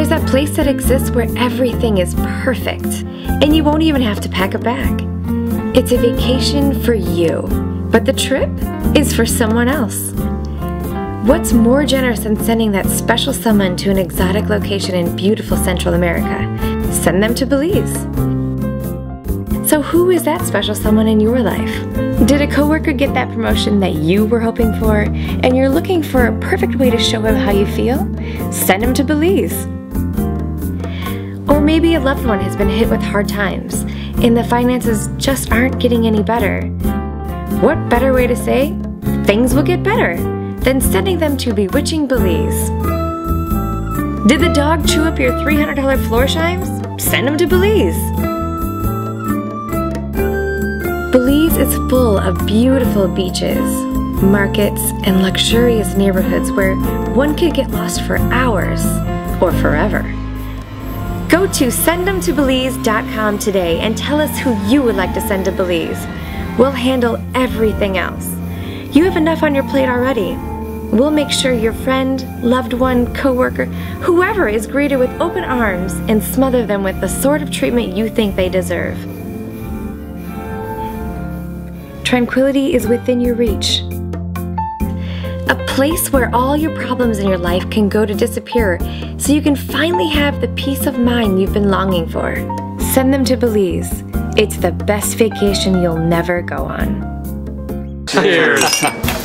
There's that place that exists where everything is perfect, and you won't even have to pack a bag. It's a vacation for you, but the trip is for someone else. What's more generous than sending that special someone to an exotic location in beautiful Central America? Send them to Belize. So, who is that special someone in your life? Did a coworker get that promotion that you were hoping for, and you're looking for a perfect way to show him how you feel? Send him to Belize. Or maybe a loved one has been hit with hard times, and the finances just aren't getting any better. What better way to say, things will get better? than sending them to bewitching Belize. Did the dog chew up your $300 Florsheims? Send them to Belize. Belize is full of beautiful beaches, markets, and luxurious neighborhoods where one could get lost for hours or forever. Go to sendthemtobelize.com today and tell us who you would like to send to Belize. We'll handle everything else. You have enough on your plate already. We'll make sure your friend, loved one, coworker, whoever is greeted with open arms and smother them with the sort of treatment you think they deserve. Tranquility is within your reach. A place where all your problems in your life can go to disappear so you can finally have the peace of mind you've been longing for. Send them to Belize. It's the best vacation you'll never go on. Cheers.